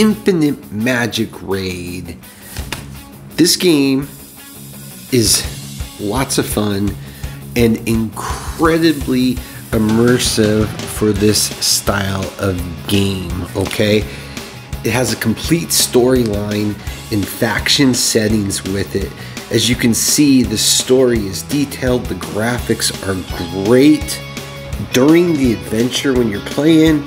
Infinite Magic Raid. This game is lots of fun and incredibly immersive for this style of game, okay? It has a complete storyline and faction settings with it. As you can see, the story is detailed, the graphics are great. During the adventure, when you're playing,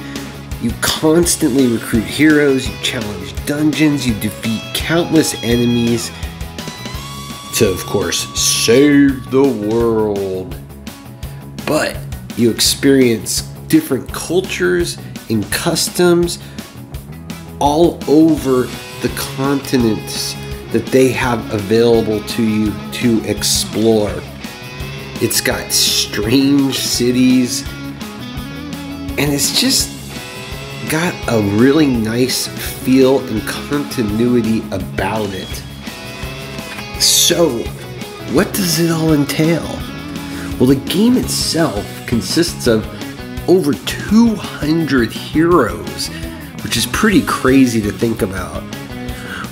you constantly recruit heroes, you challenge dungeons, you defeat countless enemies to, of course, save the world. But you experience different cultures and customs all over the continents that they have available to you to explore. It's got strange cities, and it's just got a really nice feel and continuity about it. So, what does it all entail? Well, the game itself consists of over 200 heroes, which is pretty crazy to think about.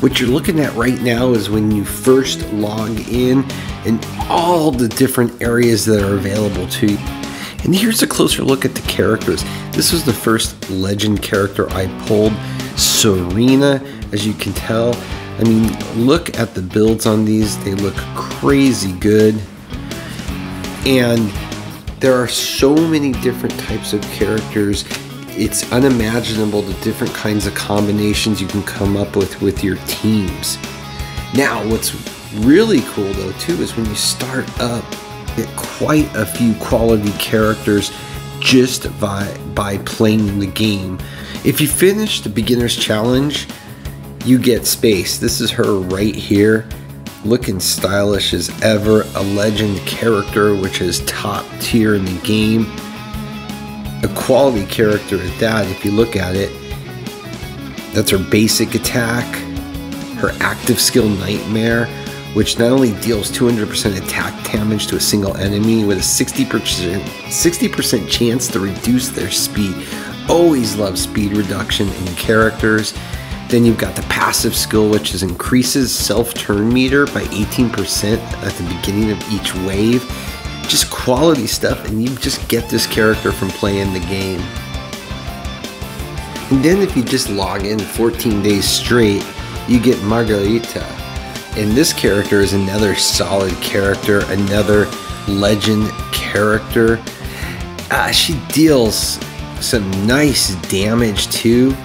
What you're looking at right now is when you first log in and all the different areas that are available to you. And here's a closer look at the characters. This was the first legend character I pulled, Serena, as you can tell. I mean, look at the builds on these. They look crazy good. And there are so many different types of characters. It's unimaginable the different kinds of combinations you can come up with with your teams. Now, what's really cool though too is when you start up, quite a few quality characters just by by playing the game. If you finish the beginner's challenge, you get space. This is her right here looking stylish as ever, a legend character which is top tier in the game. A quality character at that, if you look at it. That's her basic attack, her active skill Nightmare, which not only deals 200% attack damage to a single enemy with a 60%, 60% chance to reduce their speed. Always love speed reduction in characters. Then you've got the passive skill, which is increases self-turn meter by 18% at the beginning of each wave. Just quality stuff, and you just get this character from playing the game. And then if you just log in 14 days straight, you get Margarita. And this character is another solid character, another legend character. Uh, she deals some nice damage too.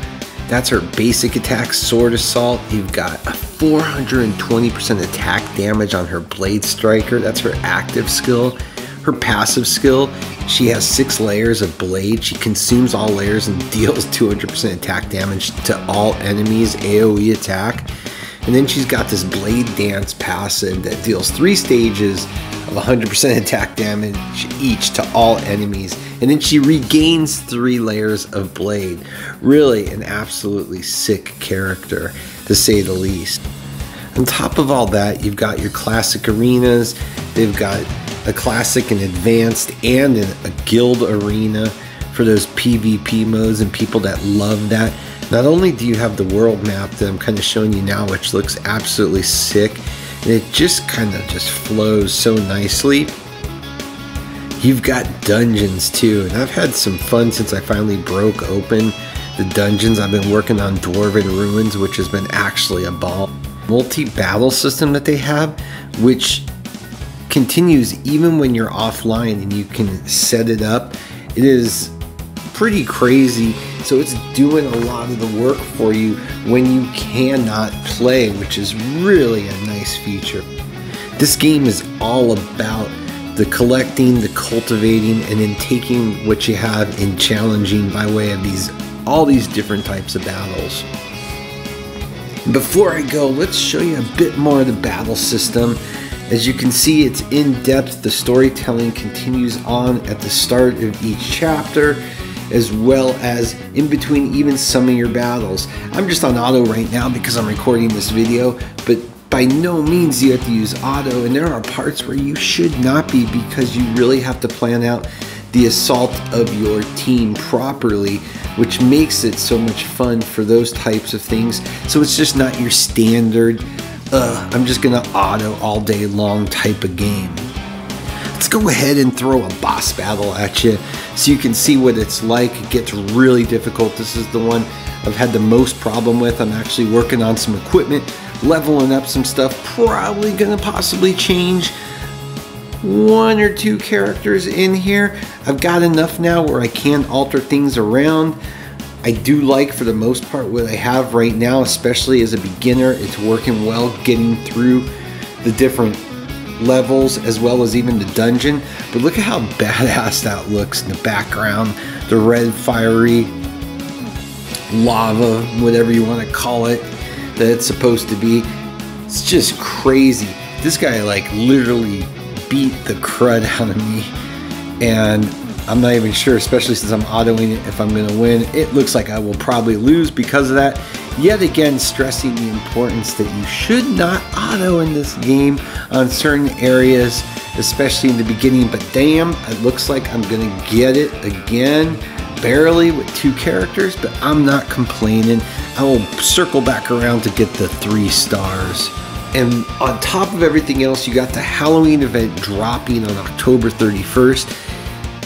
That's her basic attack, Sword Assault. You've got a 420% attack damage on her Blade Striker. That's her active skill. Her passive skill, she has six layers of blade. She consumes all layers and deals 200% attack damage to all enemies, AoE attack. And then she's got this Blade Dance passive that deals three stages of 100% attack damage each to all enemies and then she regains three layers of blade. Really an absolutely sick character, to say the least. On top of all that, you've got your classic arenas, they've got a classic and advanced and a guild arena for those PvP modes and people that love that. Not only do you have the world map that I'm kind of showing you now, which looks absolutely sick, and it just kind of just flows so nicely You've got dungeons too, and I've had some fun since I finally broke open the dungeons. I've been working on Dwarven Ruins, which has been actually a ball. Multi-battle system that they have, which continues even when you're offline and you can set it up. It is pretty crazy. So it's doing a lot of the work for you when you cannot play, which is really a nice feature. This game is all about the collecting, the cultivating, and then taking what you have and challenging by way of these all these different types of battles. Before I go, let's show you a bit more of the battle system. As you can see, it's in depth. The storytelling continues on at the start of each chapter, as well as in between even some of your battles. I'm just on auto right now because I'm recording this video, but by no means do you have to use auto and there are parts where you should not be because you really have to plan out the assault of your team properly, which makes it so much fun for those types of things. So it's just not your standard, uh, I'm just gonna auto all day long type of game. Let's go ahead and throw a boss battle at you so you can see what it's like. It gets really difficult. This is the one I've had the most problem with. I'm actually working on some equipment, leveling up some stuff, probably gonna possibly change one or two characters in here. I've got enough now where I can alter things around. I do like for the most part what I have right now, especially as a beginner. It's working well getting through the different levels as well as even the dungeon. But look at how badass that looks in the background. The red fiery lava, whatever you want to call it, that it's supposed to be. It's just crazy. This guy like literally beat the crud out of me. And I'm not even sure, especially since I'm autoing it, if I'm going to win. It looks like I will probably lose because of that. Yet again, stressing the importance that you should not auto in this game on certain areas, especially in the beginning. But damn, it looks like I'm going to get it again, barely with two characters, but I'm not complaining. I will circle back around to get the three stars. And on top of everything else, you got the Halloween event dropping on October 31st.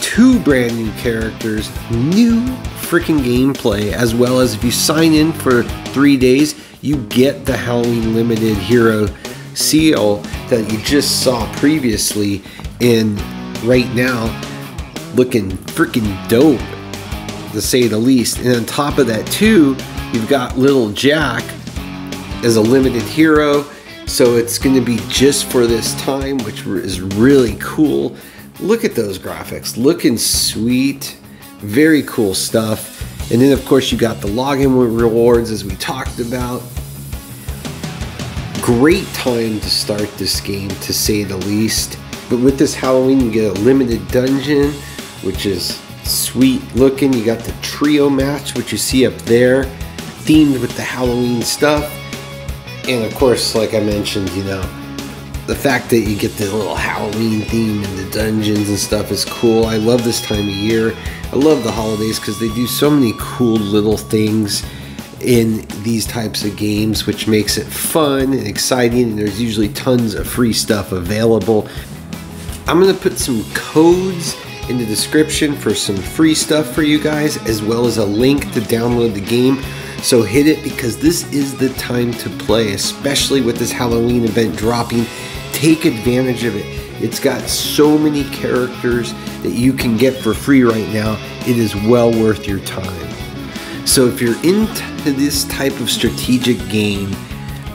Two brand new characters, new freaking gameplay, as well as if you sign in for three days, you get the Halloween limited hero Ceol that you just saw previously in right now looking freaking dope to say the least and on top of that too you've got little jack as a limited hero so it's going to be just for this time, which is really cool. Look at those graphics, looking sweet. Very cool stuff. And then of course you got the login rewards as we talked about. Great time to start this game to say the least. But with this Halloween you get a limited dungeon, which is sweet looking. You got the trio match, which you see up there, themed with the Halloween stuff and of course, like I mentioned, you know, the fact that you get the little Halloween theme in the dungeons and stuff is cool. I love this time of year. I love the holidays because they do so many cool little things in these types of games, which makes it fun and exciting. And there's usually tons of free stuff available. I'm going to put some codes in the description for some free stuff for you guys, as well as a link to download the game. So hit it because this is the time to play, especially with this Halloween event dropping. Take advantage of it. It's got so many characters that you can get for free right now. It is well worth your time. So if you're into this type of strategic game,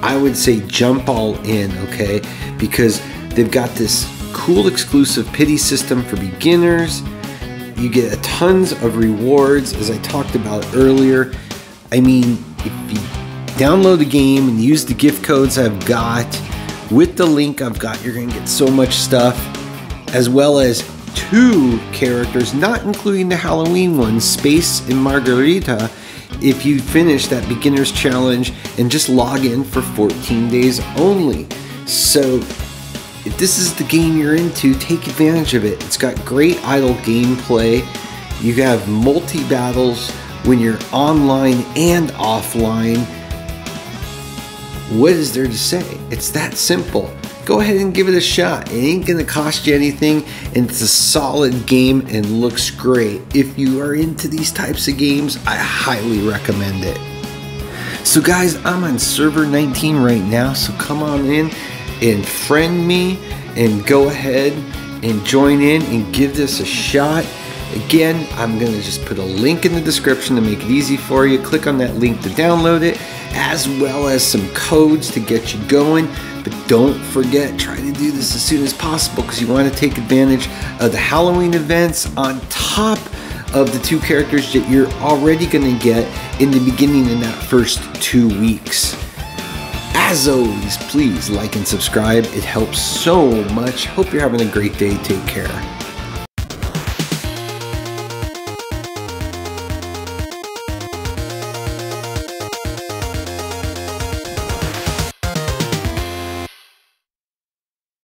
I would say jump all in, okay? Because they've got this cool exclusive pity system for beginners. You get tons of rewards, as I talked about earlier. I mean, if you download the game and use the gift codes I've got with the link I've got, you're going to get so much stuff, as well as two characters, not including the Halloween one, Space and Margarita, if you finish that beginner's challenge and just log in for 14 days only. So, if this is the game you're into, take advantage of it. It's got great idle gameplay. You have multi battles when you're online and offline. What is there to say? It's that simple. Go ahead and give it a shot. It ain't gonna cost you anything, and it's a solid game and looks great. If you are into these types of games, I highly recommend it. So, guys, I'm on server 19 right now, so come on in and friend me and go ahead and join in and give this a shot. Again, I'm going to just put a link in the description to make it easy for you. Click on that link to download it, as well as some codes to get you going. But don't forget, try to do this as soon as possible because you want to take advantage of the Halloween events on top of the two characters that you're already going to get in the beginning in that first two weeks. As always, please like and subscribe. It helps so much. Hope you're having a great day. Take care.